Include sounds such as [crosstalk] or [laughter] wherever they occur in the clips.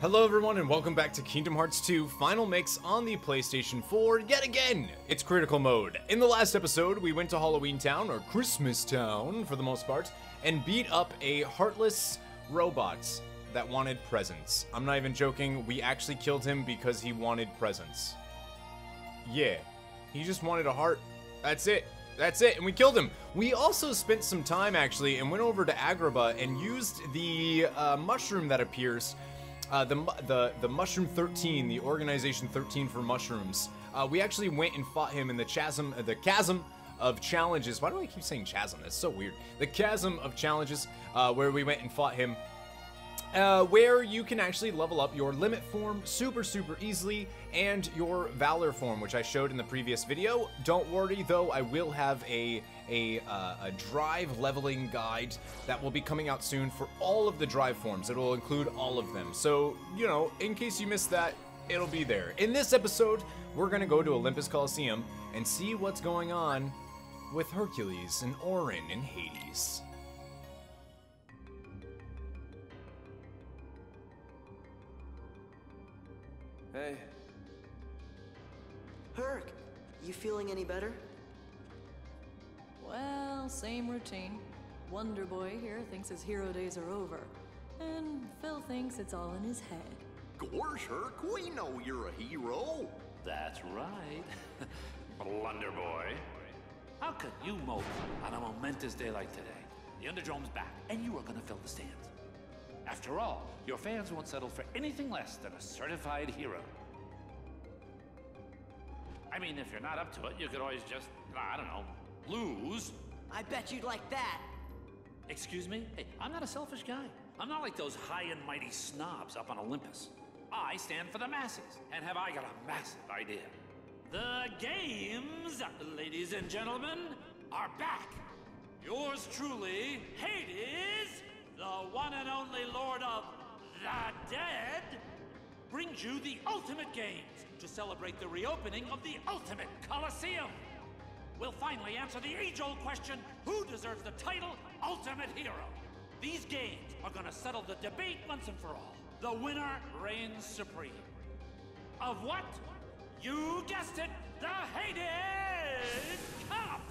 Hello everyone and welcome back to Kingdom Hearts 2 Final Mix on the PlayStation 4 yet again! It's Critical Mode. In the last episode, we went to Halloween Town, or Christmas Town for the most part, and beat up a heartless robot that wanted presents. I'm not even joking, we actually killed him because he wanted presents. Yeah, he just wanted a heart. That's it. That's it, and we killed him. We also spent some time, actually, and went over to Agrabah and used the uh, mushroom that appears uh, the, the, the Mushroom 13, the Organization 13 for Mushrooms. Uh, we actually went and fought him in the chasm, uh, the chasm of challenges. Why do I keep saying chasm? That's so weird. The chasm of challenges, uh, where we went and fought him uh, where you can actually level up your limit form super super easily and your valor form which I showed in the previous video. Don't worry though I will have a a, uh, a drive leveling guide that will be coming out soon for all of the drive forms. It will include all of them. So you know in case you missed that it'll be there. In this episode we're gonna go to Olympus Coliseum and see what's going on with Hercules and Auron and Hades Hey. Herc, you feeling any better? Well, same routine. Wonder Boy here thinks his hero days are over. And Phil thinks it's all in his head. Gorsh, Herc, we know you're a hero. That's right. [laughs] Blunder boy. How could you mope on a momentous day like today? The Underdrome's back, and you are gonna fill the stands. After all, your fans won't settle for anything less than a certified hero. I mean, if you're not up to it, you could always just, I don't know, lose. I bet you'd like that. Excuse me? Hey, I'm not a selfish guy. I'm not like those high and mighty snobs up on Olympus. I stand for the masses, and have I got a massive idea. The games, ladies and gentlemen, are back. Yours truly, Hades, the one and only Lord of the Dead, brings you the Ultimate Games to celebrate the reopening of the Ultimate Coliseum. We'll finally answer the age-old question, who deserves the title Ultimate Hero? These games are gonna settle the debate once and for all. The winner reigns supreme. Of what? You guessed it, the Hades Cup!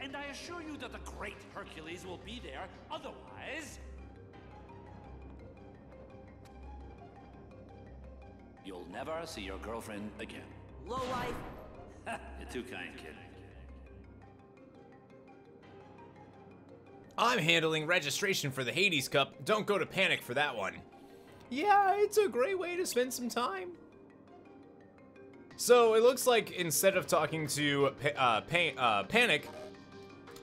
And I assure you that the great Hercules will be there, otherwise... You'll never see your girlfriend again. Low life. [laughs] You're too kind, kid. I'm handling registration for the Hades Cup. Don't go to panic for that one. Yeah, it's a great way to spend some time. So it looks like instead of talking to uh, pa uh, Panic,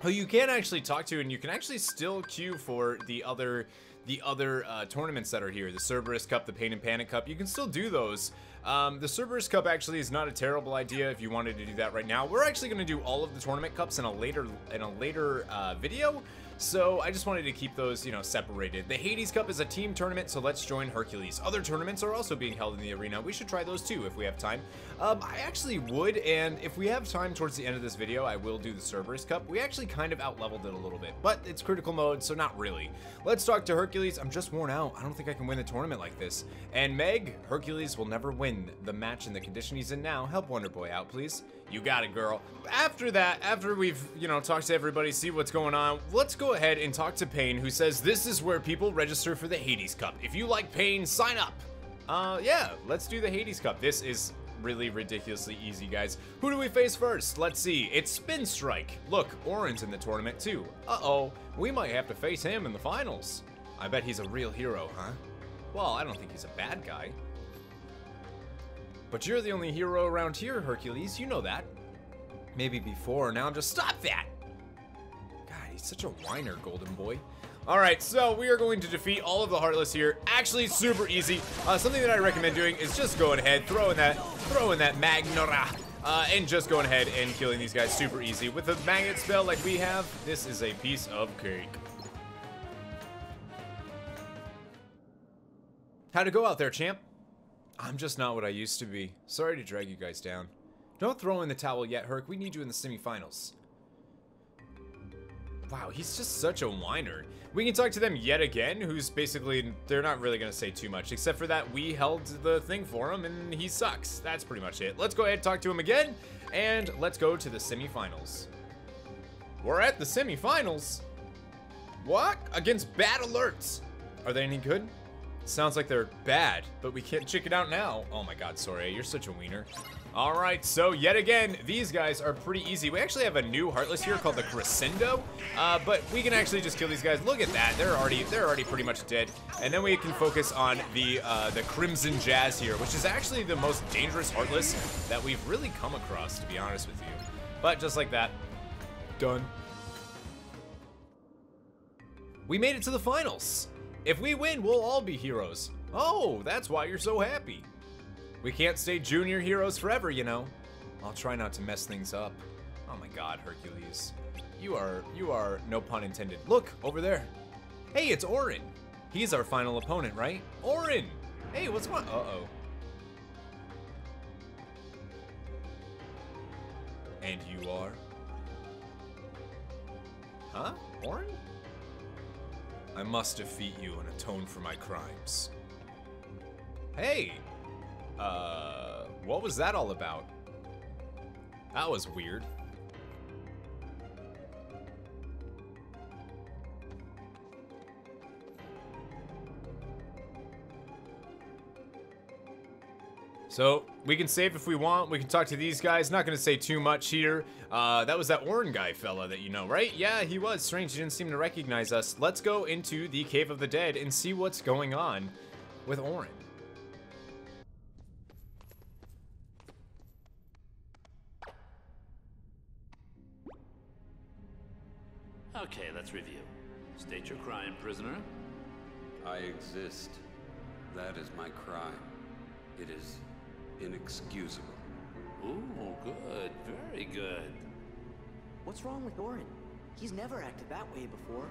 who you can actually talk to and you can actually still queue for the other the other uh, tournaments that are here, the Cerberus Cup, the Pain and Panic Cup, you can still do those. Um, the Cerberus Cup actually is not a terrible idea if you wanted to do that right now. We're actually going to do all of the tournament cups in a later in a later uh, video, so I just wanted to keep those, you know, separated. The Hades Cup is a team tournament, so let's join Hercules. Other tournaments are also being held in the arena. We should try those too if we have time. Um, I actually would, and if we have time towards the end of this video, I will do the Cerberus Cup. We actually kind of out-leveled it a little bit, but it's critical mode, so not really. Let's talk to Hercules. I'm just worn out. I don't think I can win the tournament like this. And Meg, Hercules will never win the match in the condition he's in now. Help Wonder Boy out, please. You got it, girl. After that, after we've, you know, talked to everybody, see what's going on, let's go ahead and talk to Pain, who says this is where people register for the Hades Cup. If you like Pain, sign up. Uh, yeah, let's do the Hades Cup. This is really ridiculously easy, guys. Who do we face first? Let's see. It's Spin Strike. Look, Auron's in the tournament, too. Uh-oh, we might have to face him in the finals. I bet he's a real hero, huh? Well, I don't think he's a bad guy. But you're the only hero around here, Hercules. You know that. Maybe before, now I'm just- Stop that! God, he's such a whiner, Golden Boy. Alright, so we are going to defeat all of the Heartless here. Actually, super easy. Uh, something that I recommend doing is just going ahead, throwing that, throwing that Magnera, uh, and just going ahead and killing these guys super easy. With a magnet spell like we have, this is a piece of cake. How'd it go out there, champ? I'm just not what I used to be. Sorry to drag you guys down. Don't throw in the towel yet, Herc. We need you in the semifinals. Wow, he's just such a whiner. We can talk to them yet again, who's basically, they're not really gonna say too much, except for that we held the thing for him and he sucks. That's pretty much it. Let's go ahead and talk to him again, and let's go to the semifinals. We're at the semifinals. What? Against bad alerts. Are they any good? Sounds like they're bad, but we can't check it out now. Oh my god, sorry, you're such a wiener. All right, so yet again, these guys are pretty easy. We actually have a new Heartless here called the Crescendo, uh, but we can actually just kill these guys. Look at that, they're already they're already pretty much dead. And then we can focus on the uh, the Crimson Jazz here, which is actually the most dangerous Heartless that we've really come across, to be honest with you. But just like that, done. We made it to the finals. If we win, we'll all be heroes. Oh, that's why you're so happy. We can't stay junior heroes forever, you know. I'll try not to mess things up. Oh my god, Hercules. You are, you are, no pun intended. Look, over there. Hey, it's Auron. He's our final opponent, right? Auron! Hey, what's going Uh-oh. And you are? Huh? Auron? I must defeat you and atone for my crimes. Hey! Uh, what was that all about? That was weird. So, we can save if we want. We can talk to these guys. Not going to say too much here. Uh, that was that Auron guy fella that you know, right? Yeah, he was. Strange, he didn't seem to recognize us. Let's go into the Cave of the Dead and see what's going on with Auron. Okay, let's review. State your crime, prisoner. I exist. That is my crime. It is inexcusable. Ooh, good. Very good. What's wrong with Auron? He's never acted that way before.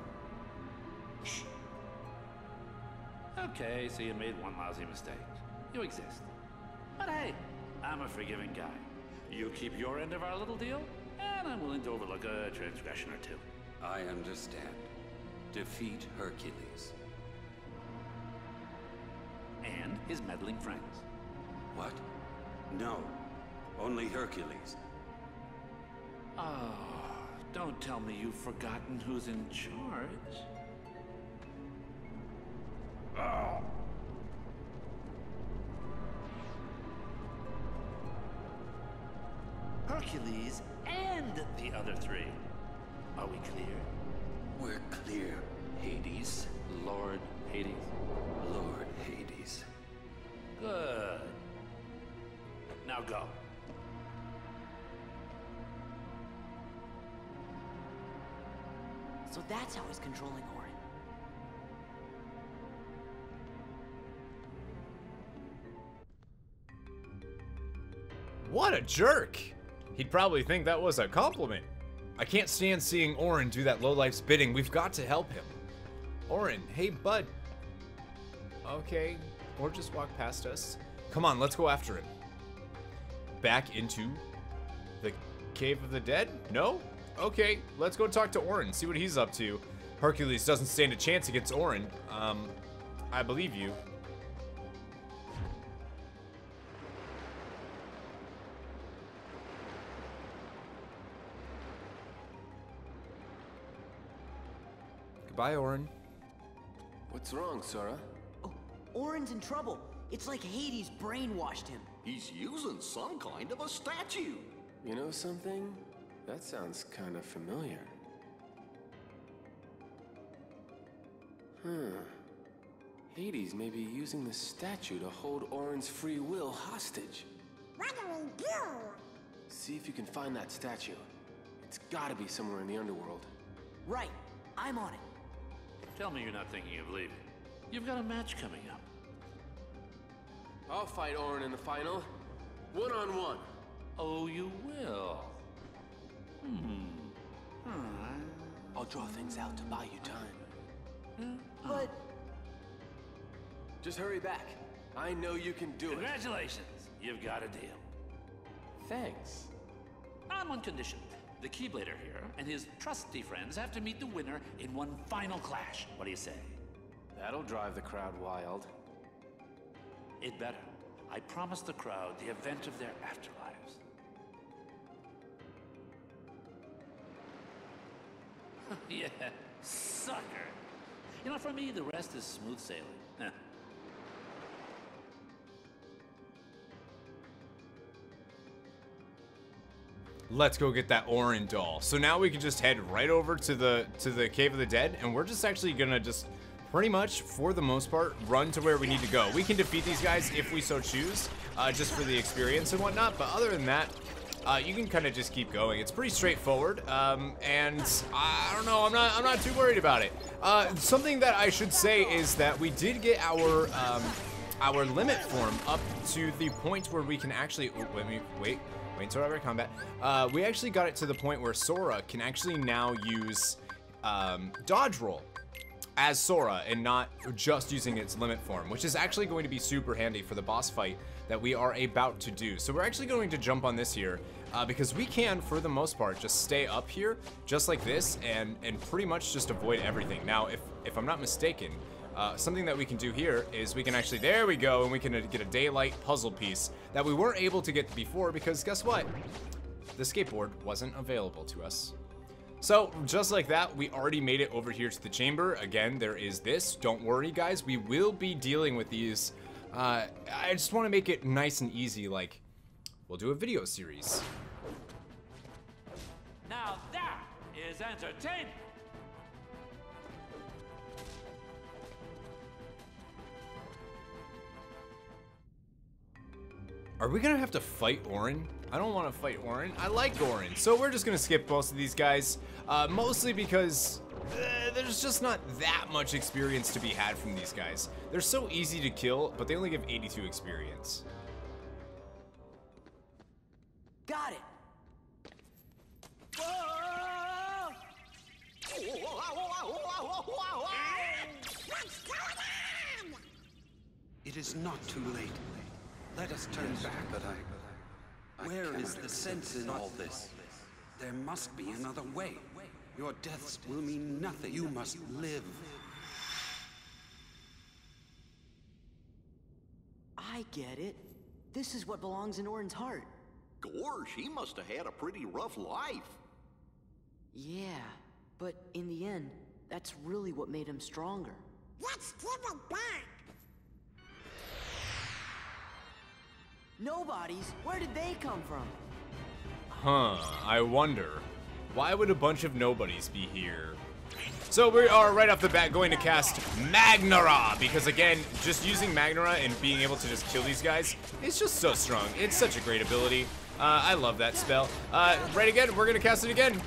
Okay, so you made one lousy mistake. You exist. But hey, I'm a forgiving guy. You keep your end of our little deal, and I'm willing to overlook a transgression or two. I understand. Defeat Hercules. And his meddling friends. What? No. Only Hercules. Oh, don't tell me you've forgotten who's in charge. Hercules and the other three. Are we clear? We're clear, Hades. Lord Hades. Go. So that's how he's controlling Auron. What a jerk! He'd probably think that was a compliment. I can't stand seeing Auron do that lowlife's bidding. We've got to help him. Auron, hey bud. Okay, or just walk past us. Come on, let's go after him. Back into the Cave of the Dead? No? Okay, let's go talk to Auron, see what he's up to. Hercules doesn't stand a chance against Auron. Um, I believe you. Goodbye, Auron. What's wrong, Sora? Oh, Auron's in trouble. It's like Hades brainwashed him. He's using some kind of a statue. You know something? That sounds kind of familiar. Huh. Hades may be using the statue to hold Auron's free will hostage. What do we do? See if you can find that statue. It's gotta be somewhere in the underworld. Right. I'm on it. Tell me you're not thinking of leaving. You've got a match coming up. I'll fight Auron in the final. One on one. Oh, you will? Hmm. Hmm. I'll draw things out to buy you time. Hmm? But Just hurry back. I know you can do it. Congratulations. You've got a deal. Thanks. On one condition. The Keyblader here and his trusty friends have to meet the winner in one final clash. What do you say? That'll drive the crowd wild. It better. I promise the crowd the event of their afterlives. [laughs] yeah, sucker. You know, for me, the rest is smooth sailing. Let's go get that Auron doll. So now we can just head right over to the to the Cave of the Dead, and we're just actually gonna just pretty much, for the most part, run to where we need to go. We can defeat these guys if we so choose, uh, just for the experience and whatnot. But other than that, uh, you can kind of just keep going. It's pretty straightforward, um, and I don't know. I'm not. I'm not too worried about it. Uh, something that I should say is that we did get our um, our limit form up to the point where we can actually. Oh, wait, wait, wait. Wait until our combat. Uh, we actually got it to the point where Sora can actually now use um, dodge roll as Sora and not just using its limit form, which is actually going to be super handy for the boss fight that we are about to do. So we're actually going to jump on this here uh, because we can, for the most part, just stay up here just like this and, and pretty much just avoid everything. Now, if, if I'm not mistaken, uh, something that we can do here is we can actually, there we go, and we can get a daylight puzzle piece that we weren't able to get before because guess what? The skateboard wasn't available to us. So, just like that, we already made it over here to the chamber. Again, there is this. Don't worry, guys. We will be dealing with these. Uh, I just want to make it nice and easy, like, we'll do a video series. Now that is entertainment. Are we gonna have to fight Auron? I don't want to fight Auron. I like Auron, so we're just gonna skip most of these guys, uh, mostly because uh, there's just not that much experience to be had from these guys. They're so easy to kill, but they only give 82 experience. Must be another way. Your deaths will mean nothing. You must live. I get it. This is what belongs in Auron's heart. Gosh, he must have had a pretty rough life. Yeah, but in the end, that's really what made him stronger. Let's give it back. Nobodies? Where did they come from? Huh, I wonder. Why would a bunch of nobodies be here? So we are right off the bat going to cast Magnera, because again, just using Magnera and being able to just kill these guys is just so strong. It's such a great ability. Uh, I love that spell. Uh, right again, we're gonna cast it again.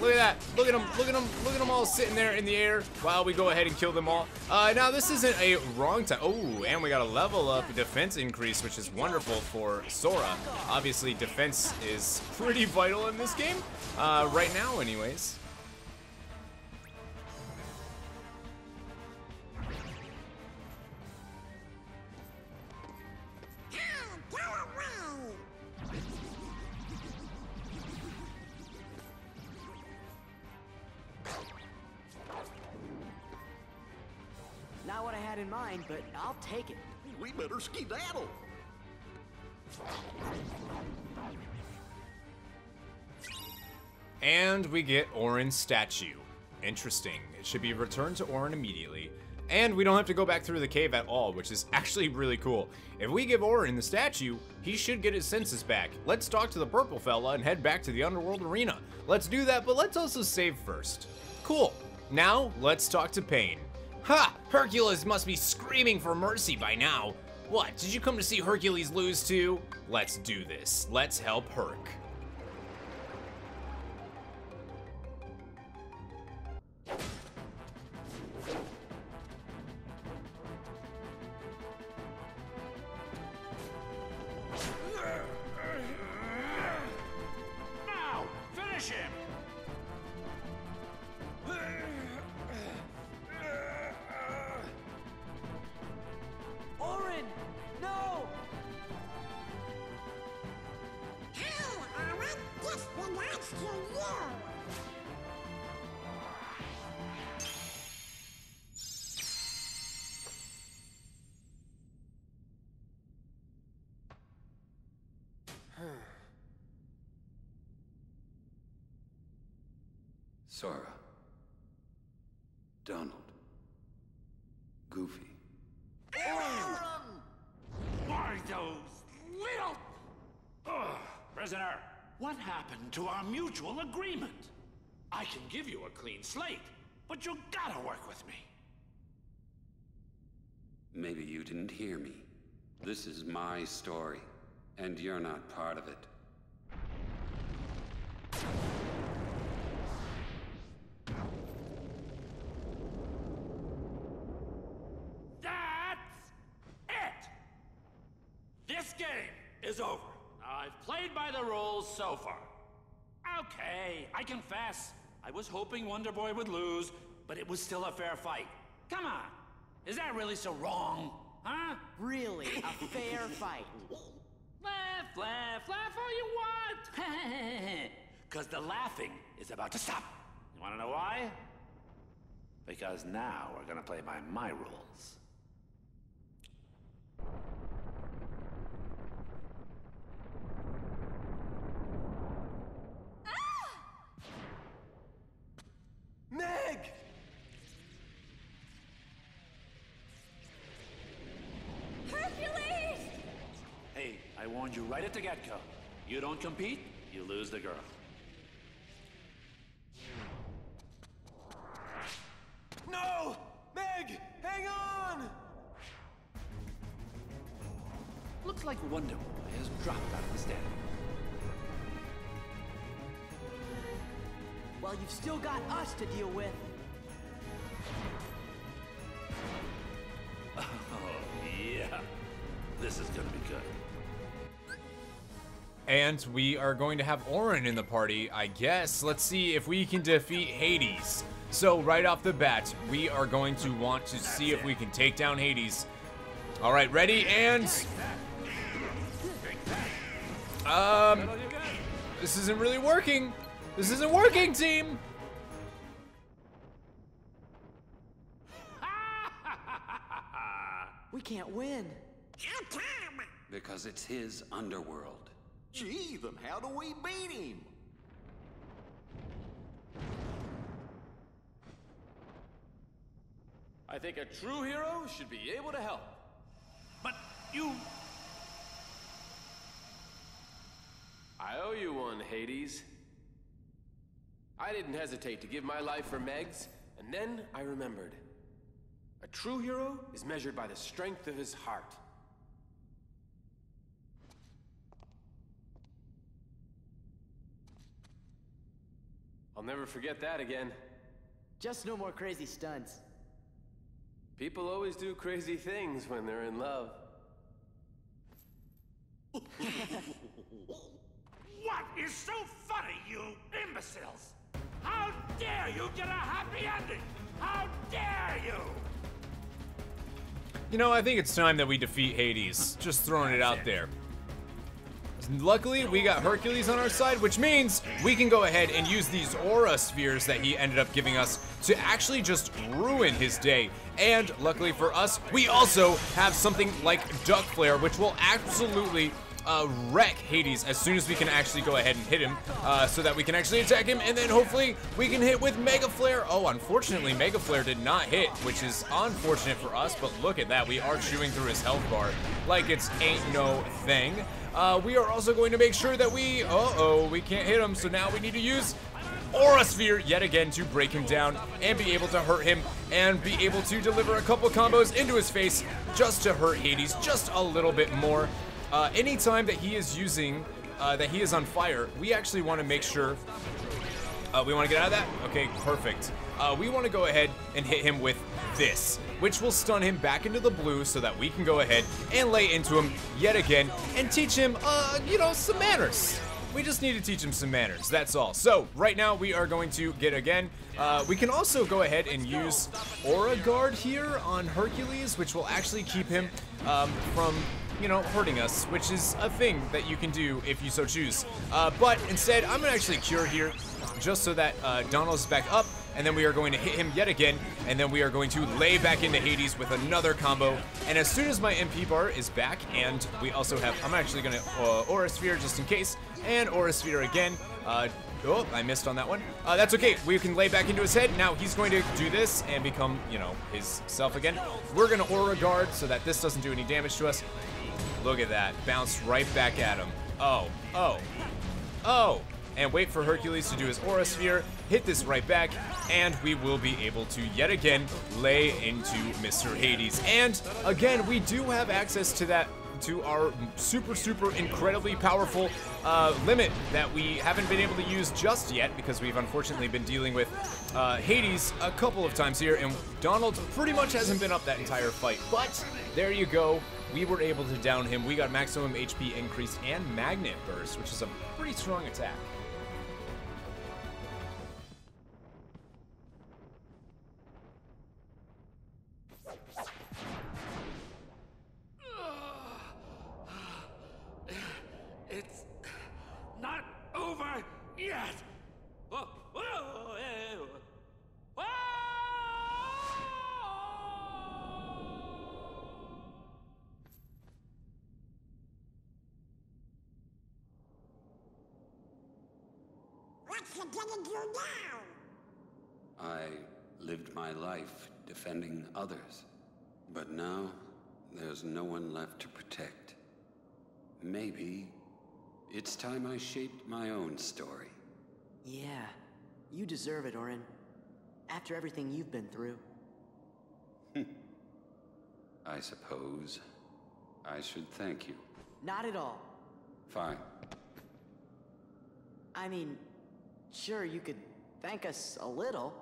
Look at that. Look at them. Look at them. Look at them all sitting there in the air while we go ahead and kill them all. Uh, now, this isn't a wrong time. Oh, and we got a level up defense increase, which is wonderful for Sora. Obviously, defense is pretty vital in this game. Uh, right now, anyways. But I'll take it. We better skedaddle. And we get Auron's statue. Interesting. It should be returned to Auron immediately. And we don't have to go back through the cave at all, which is [laughs] actually really cool. If we give Auron the statue, he should get his senses back. Let's talk to the purple fella and head back to the underworld arena. Let's do that, but let's also save first. Cool. Now, let's talk to Pain. Ha! Hercules must be screaming for mercy by now. What, did you come to see Hercules lose too? Let's do this. Let's help Herc. Sora. Donald. Goofy. Why those little... Ugh. Prisoner, what happened to our mutual agreement? I can give you a clean slate, but you gotta work with me. Maybe you didn't hear me. This is my story, and you're not part of it. That's it! This game is over. I've played by the so far. Okay, I confess. I was hoping Wonder Boy would lose, but it was still a fair fight. Come on. Is that really so wrong? Huh? Really, a fair [laughs] fight. Laugh, laugh, laugh all you want. [laughs] Because the laughing is about to stop. You want to know why? Because now we're going to play by my rules. Right at the get-go. You don't compete, you lose the girl. No! Meg! Hang on! Looks like Wonder Boy has dropped out of the standing. Well, you've still got us to deal with. [laughs] Oh, yeah. This is gonna be good. And we are going to have Auron in the party, I guess. Let's see if we can defeat Hades. So right off the bat, we are going to want to see if we can take down Hades. All right, ready and um, this isn't really working. This isn't working, team. [laughs] We can't win. Because it's his underworld. Gee, then how do we beat him? I think a true hero should be able to help. But you... I owe you one, Hades. I didn't hesitate to give my life for Meg's, and then I remembered. A true hero is measured by the strength of his heart. I'll never forget that again. Just no more crazy stunts. People always do crazy things when they're in love. [laughs] What is so funny, you imbeciles? How dare you get a happy ending? How dare you? You know, I think it's time that we defeat Hades. Just throwing it out there. Luckily, we got Hercules on our side, which means we can go ahead and use these aura spheres that he ended up giving us to actually just ruin his day. And luckily for us, we also have something like Duck Flare, which will absolutely uh, wreck Hades as soon as we can actually go ahead and hit him, uh, so that we can actually attack him, and then hopefully we can hit with Mega Flare. Oh, unfortunately, Mega Flare did not hit, which is unfortunate for us, but look at that. We are chewing through his health bar like it's ain't no thing. Uh, we are also going to make sure that we, uh-oh, we can't hit him, so now we need to use Aura Sphere yet again to break him down and be able to hurt him and be able to deliver a couple combos into his face just to hurt Hades just a little bit more. Uh, anytime that he is using, uh, that he is on fire, we actually want to make sure uh, we want to get out of that? Okay, perfect. Uh, we want to go ahead and hit him with this, which will stun him back into the blue so that we can go ahead and lay into him yet again and teach him, uh, you know, some manners. We just need to teach him some manners, that's all. So, right now we are going to get again. Uh, we can also go ahead and use Aura Guard here on Hercules, which will actually keep him um, from you know, hurting us, which is a thing that you can do if you so choose. Uh, but instead, I'm gonna actually cure here, just so that uh, Donald's back up, and then we are going to hit him yet again, and then we are going to lay back into Hades with another combo. And as soon as my MP bar is back, and we also have, I'm actually gonna uh, Aura Sphere just in case, and Aura Sphere again, uh, Oh, I missed on that one. Uh, that's okay. We can lay back into his head. Now he's going to do this and become, you know, his self again. We're going to Aura Guard so that this doesn't do any damage to us. Look at that. Bounce right back at him. Oh, oh, oh. And wait for Hercules to do his Aura Sphere, hit this right back, and we will be able to yet again lay into Mr. Hades. And again, we do have access to that to our super, super incredibly powerful uh, limit that we haven't been able to use just yet because we've unfortunately been dealing with uh, Hades a couple of times here, and Donald pretty much hasn't been up that entire fight. But there you go. We were able to down him. We got maximum HP increase and Magnet Burst, which is a pretty strong attack. What's you gonna now? I lived my life defending others. But now, there's no one left to protect. Maybe it's time I shaped my own story. Yeah, you deserve it, Auron. After everything you've been through. [laughs] I suppose I should thank you. Not at all. Fine. I mean, sure, you could thank us a little.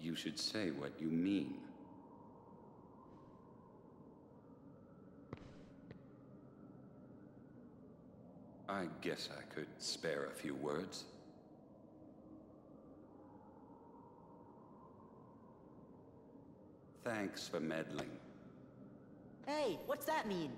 You should say what you mean. I guess I could spare a few words. Thanks for meddling. Hey, what's that mean?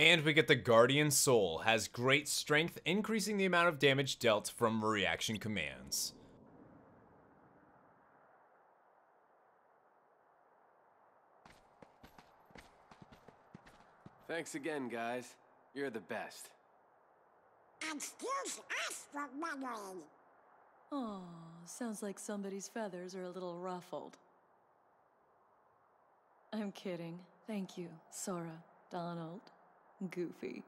And we get the Guardian Soul, has great strength, increasing the amount of damage dealt from reaction commands. Thanks again, guys. You're the best. Excuse us for meddling. Oh, sounds like somebody's feathers are a little ruffled. I'm kidding. Thank you, Sora, Donald, Goofy.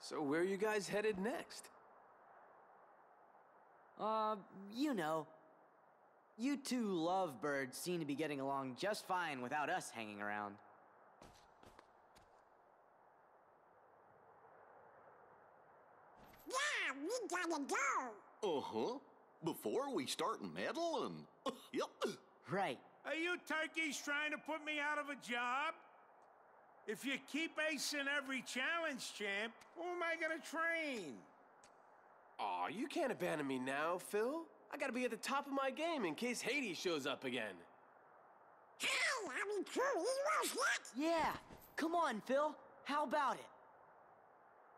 So where are you guys headed next? Uh, you know. You two lovebirds seem to be getting along just fine without us hanging around. Yeah, we gotta go. Uh-huh. Before we start meddling. [laughs] yep. Right. Are you turkeys trying to put me out of a job? If you keep acing every challenge, champ, who am I gonna train? Aw, you can't abandon me now, Phil. I gotta be at the top of my game in case Hades shows up again. Hey, are we true heroes yet? Yeah. Come on, Phil. How about it?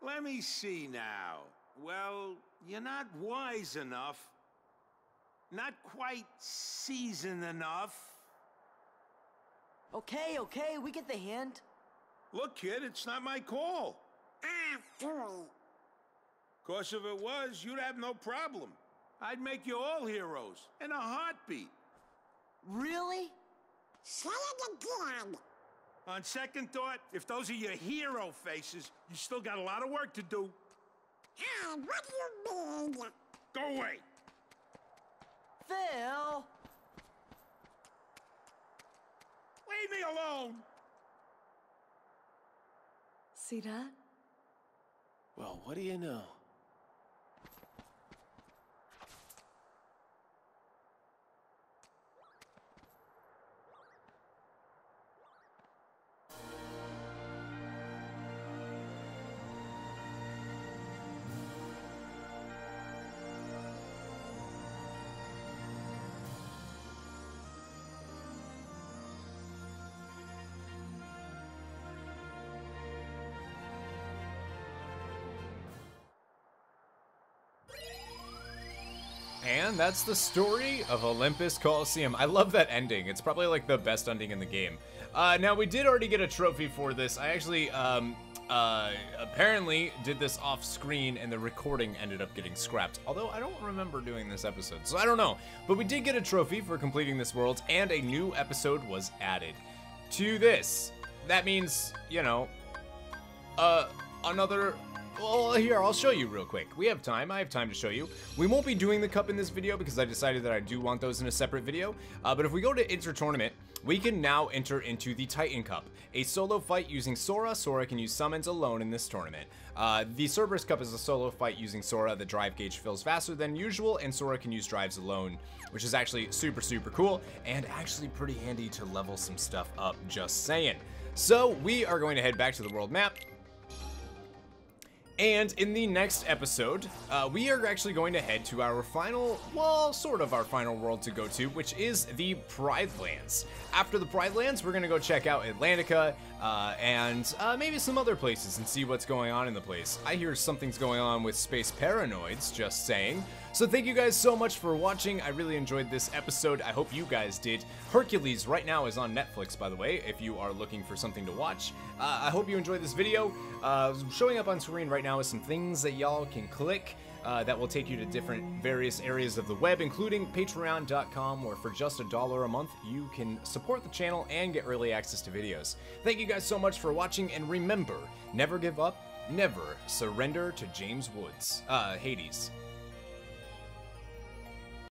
Let me see now. Well, you're not wise enough. Not quite seasoned enough. Okay, okay, we get the hint. Look, kid, it's not my call. Ah, phooey. Cause if it was, you'd have no problem. I'd make you all heroes in a heartbeat. Really? Say it again. On second thought, if those are your hero faces, you still got a lot of work to do. Ah, what do you mean? Go away. Phil! Leave me alone. See that? Well, what do you know? And that's the story of Olympus Coliseum. I love that ending. It's probably like the best ending in the game. Uh, now we did already get a trophy for this. I actually, um, uh, apparently did this off screen and the recording ended up getting scrapped. Although I don't remember doing this episode, so I don't know. But we did get a trophy for completing this world and a new episode was added to this. That means, you know, uh, another well, here, I'll show you real quick. We have time. I have time to show you. We won't be doing the cup in this video because I decided that I do want those in a separate video. Uh, but if we go to Enter Tournament, we can now enter into the Titan Cup, a solo fight using Sora. Sora can use summons alone in this tournament. Uh, the Cerberus Cup is a solo fight using Sora. The drive gauge fills faster than usual, and Sora can use drives alone, which is actually super, super cool, and actually pretty handy to level some stuff up, just saying. So we are going to head back to the world map, and in the next episode, uh, we are actually going to head to our final, well, sort of our final world to go to, which is the Pride Lands. After the Pride Lands, we're going to go check out Atlantica uh, and uh, maybe some other places and see what's going on in the place. I hear something's going on with space paranoids, just saying. So thank you guys so much for watching. I really enjoyed this episode. I hope you guys did. Hercules right now is on Netflix, by the way, if you are looking for something to watch. Uh, I hope you enjoyed this video. Uh, showing up on screen right now is some things that y'all can click. Uh, that will take you to different various areas of the web, including patreon.com, where for just a dollar a month, you can support the channel and get early access to videos. Thank you guys so much for watching, and remember, never give up, never surrender to James Woods. Uh, Hades.